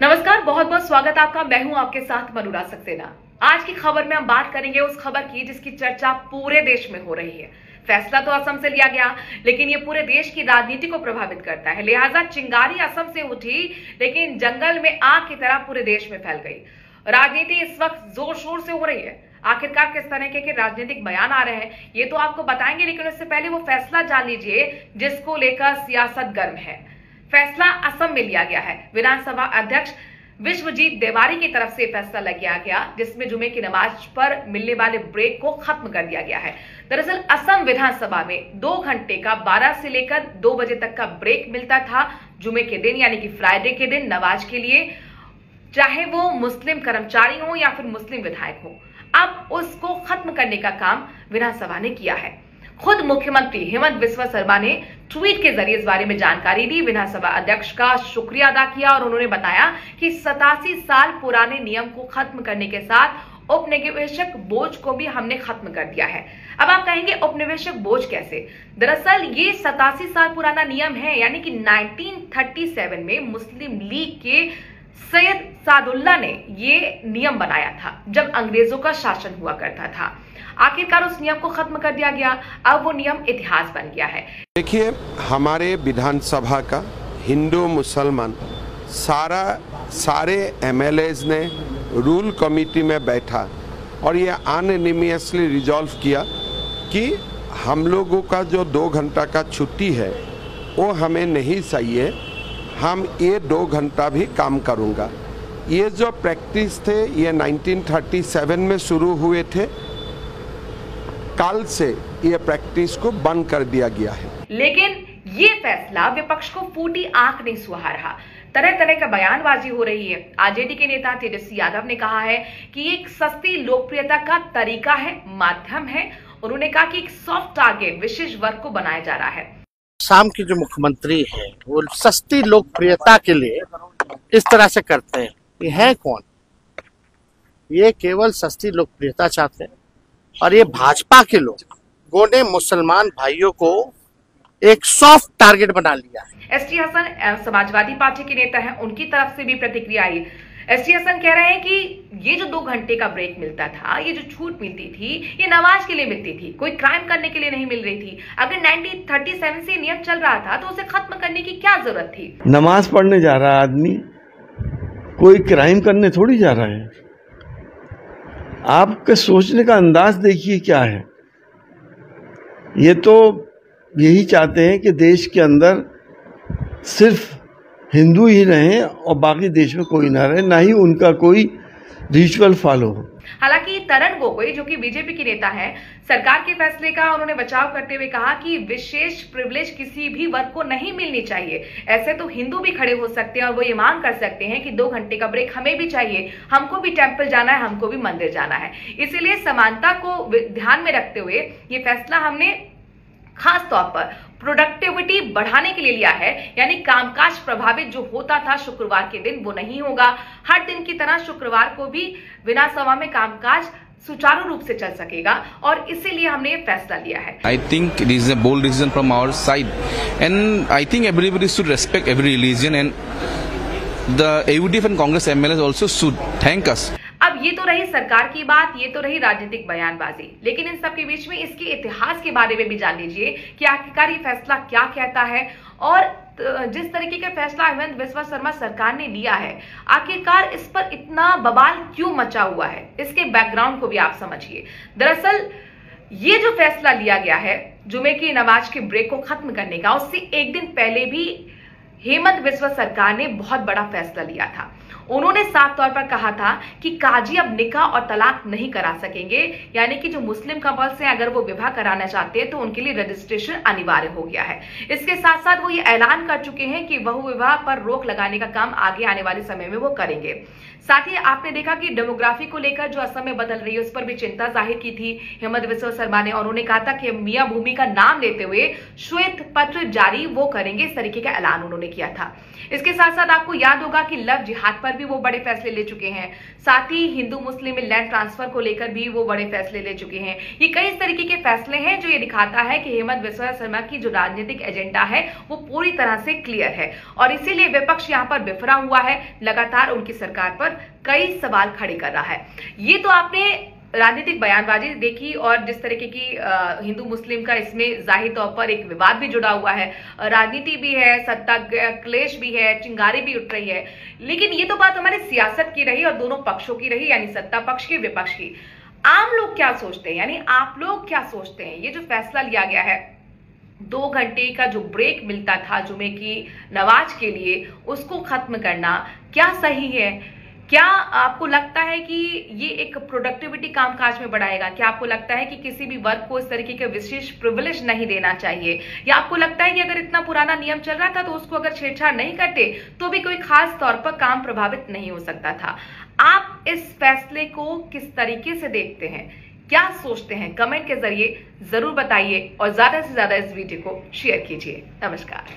नमस्कार बहुत बहुत स्वागत आपका। मैं हूँ आपके साथ मनुरा सक्सेना। आज की खबर में हम बात करेंगे उस खबर की जिसकी चर्चा पूरे देश में हो रही है। फैसला तो असम से लिया गया लेकिन ये पूरे देश की राजनीति को प्रभावित करता है। लिहाजा चिंगारी असम से उठी लेकिन जंगल में आग की तरह पूरे देश में फैल गई। राजनीति इस वक्त ज़ोर शोर से हो रही है। आखिरकार किस तरह के, के राजनीतिक बयान आ रहे हैं ये तो आपको बताएँगे लेकिन उससे पहले वो फैसला जान लीजिए जिसको लेकर सियासत गर्म है। फैसला असम में लिया गया है। विधानसभा अध्यक्ष विश्वजीत देवारी की तरफ़ से फैसला लिया गया, जिसमें जुमे की नमाज़ पर मिलने वाले ब्रेक को खत्म कर दिया गया है। दरअसल, असम विधानसभा में दो घंटे का 12 से लेकर दो बजे तक का ब्रेक मिलता था, जुमे के दिन, यानी कि फ्राइडे के दिन नमाज़ के लिए, चाहे वो मुस्लिम कर्मचारी हो या फिर मुस्लिम विधायक हो। अब उसको खत्म करने का काम विधानसभा ने किया है। खुद मुख्यमंत्री हेमंत बिस्वा शर्मा ने ट्वीट के ज़रिए इस बारे में जानकारी दी। विधानसभा अध्यक्ष का शुक्रिया अदा किया और उन्होंने बताया कि सतासी साल पुराने नियम को खत्म करने के साथ उपनिवेशक बोझ को भी हमने खत्म कर दिया है। अब आप कहेंगे, उपनिवेशक बोझ कैसे? दरअसल ये सतासी साल पुराना नियम है, यानी कि 1937 में मुस्लिम लीग के सैयद सादुल्ला ने ये नियम बनाया था, जब अंग्रेज़ों का शासन हुआ करता था। आखिरकार उस नियम को खत्म कर दिया गया। अब वो नियम इतिहास बन गया है। देखिए, हमारे विधानसभा का हिंदू मुसलमान सारा, सारे एमएलएज ने रूल कमेटी में बैठा और ये अननिमियसली रिजॉल्व किया कि हम लोगों का जो दो घंटा का छुट्टी है, वो हमें नहीं चाहिए। हम ये दो घंटा भी काम करूँगा। ये जो प्रैक्टिस थे, ये 1937 में शुरू हुए थे कल से ये प्रैक्टिस को बंद कर दिया गया है। लेकिन ये फैसला विपक्ष को फूटी आँख नहीं सुहा रहा। तरह तरह का बयानबाजी हो रही है। आरजेडी के नेता तेजस्वी यादव ने कहा है कि एक सस्ती लोकप्रियता का तरीका है माध्यम है उन्होंने कहा कि एक सॉफ्ट टारगेट विशेष वर्ग को बनाया जा रहा है। शाम की जो मुख्यमंत्री है वो सस्ती लोकप्रियता के लिए इस तरह से करते हैं। ये है कौन? ये केवल सस्ती लोकप्रियता चाहते हैं। और ये भाजपा के लोगों ने मुसलमान भाइयों को एक सॉफ्ट टारगेट बना लिया है। S T Hasan Samajwadi party के नेता हैं उनकी तरफ़ से भी प्रतिक्रिया आई। एस टी हसन कह रहे हैं कि ये जो दो घंटे का ब्रेक मिलता था ये जो छूट मिलती थी ये नमाज़ के लिए मिलती थी कोई क्राइम करने के लिए नहीं मिल रही थी। अगर 1937 से नियम चल रहा था तो उसे खत्म करने की क्या ज़रूरत थी? नमाज़ पढ़ने जा रहा आदमी कोई क्राइम करने थोड़ी जा रहा है। आपके सोचने का अंदाज देखिए क्या है। ये तो यही चाहते हैं कि देश के अंदर सिर्फ़ हिंदू ही रहें और बाकी देश में कोई ना रहे, ना ही उनका कोई रिचुअल फॉलो हो। हालाँकि तरन गोगोई, जो कि बीजेपी की नेता है, सरकार के फैसले का उन्होंने बचाव करते हुए कहा कि विशेष प्रिविलेज किसी भी वर्ग को नहीं मिलनी चाहिए। ऐसे तो हिंदू भी खड़े हो सकते हैं और वो ये मांग कर सकते हैं कि दो घंटे का ब्रेक हमें भी चाहिए। हमको भी टेंपल जाना है, हमको भी मंदिर जाना है। इसीलिए समानता को ध्यान में रखते हुए ये फैसला हमने खास तौर पर प्रोडक्टिविटी बढ़ाने के लिए लिया है, यानी कामकाज प्रभावित जो होता था शुक्रवार के दिन, वो नहीं होगा। हर दिन की तरह शुक्रवार को भी विधानसभा में कामकाज सुचारू रूप से चल सकेगा, और इसीलिए हमने ये फैसला लिया है। I think it is a bold decision from our side and I think everybody should respect every religion and the and Congress MLA also should thank us ये तो रही सरकार की बात, ये तो रही राजनीतिक बयानबाजी। लेकिन इन सब के बीच में इसके इतिहास के बारे में भी जान लीजिए कि आखिरकार ये फैसला क्या कहता है और जिस तरीके का फैसला हेमंत बिस्वा शर्मा सरकार ने लिया है, आखिरकार इस पर इतना बवाल क्यों मचा हुआ है? इसके बैकग्राउंड को भी आप समझिए। दरअसल, ये जो फैसला लिया गया है, जुमे की नमाज़ के ब्रेक को खत्म करने का, उससे एक दिन पहले भी हेमंत बिस्वा सरकार ने बहुत बड़ा फैसला लिया था। उन्होंने साफ़ तौर पर कहा था कि काजी अब निकाह और तलाक नहीं करा सकेंगे, यानी कि जो मुस्लिम कपल्स हैं, अगर वो विवाह कराना चाहते हैं तो उनके लिए रजिस्ट्रेशन अनिवार्य हो गया है। इसके साथ साथ वो ये ऐलान कर चुके हैं कि बहु विवाह पर रोक लगाने का काम आगे आने वाले समय में वो करेंगे। साथ ही आपने देखा कि डेमोग्राफी को लेकर जो असम में बदल रही है, उस पर भी चिंता ज़ाहिर की थी हेमंत बिस्व शर्मा ने, और उन्होंने कहा था कि मियाँ भूमि का नाम लेते हुए श्वेत पत्र जारी वो करेंगे, इस तरीके का ऐलान उन्होंने किया था। इसके साथ साथ आपको याद होगा कि लव जिहाद पर भी वो बड़े फैसले ले चुके हैं। साथ ही हिंदू मुस्लिम लैंड ट्रांसफ़र को लेकर भी वो बड़े फैसले ले चुके हैं। ये कई तरीके के फैसले हैं जो ये दिखाता है कि हेमंत बिस्वा शर्मा की जो राजनीतिक एजेंडा है, वो पूरी तरह से क्लियर है। और इसीलिए विपक्ष यहाँ पर बिफरा हुआ है। लगातार उनकी सरकार पर कई सवाल खड़े कर रहा है। ये तो आपने राजनीतिक बयानबाजी देखी और जिस तरीके की हिंदू, मुस्लिम का इसमें ज़ाहिर तौर पर एक विवाद भी जुड़ा हुआ है। राजनीति भी है, सत्ता क्लेश भी है, चिंगारी भी उठ रही है। लेकिन ये तो बात हमारी सियासत की रही और दोनों पक्षों की रही, यानी सत्ता पक्ष की, विपक्ष की। आम लोग क्या सोचते हैं? यानी आप लोग क्या सोचते हैं? ये जो फैसला लिया गया है, दो घंटे का जो ब्रेक मिलता था जुमे की नवाज़ के लिए, उसको खत्म करना क्या सही है? क्या आपको लगता है कि ये एक प्रोडक्टिविटी कामकाज में बढ़ाएगा? क्या आपको लगता है कि किसी भी वर्ग को इस तरीके के विशेष प्रिविलेज नहीं देना चाहिए? या आपको लगता है कि अगर इतना पुराना नियम चल रहा था तो उसको अगर छेड़छाड़ नहीं करते तो भी कोई खास तौर पर काम प्रभावित नहीं हो सकता था? आप इस फैसले को किस तरीके से देखते हैं? क्या सोचते हैं? कमेंट के ज़रिए ज़रूर बताइए और ज़्यादा से ज़्यादा इस वीडियो को शेयर कीजिए। नमस्कार।